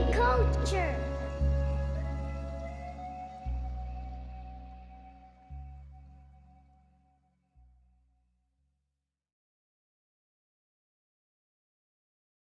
culture.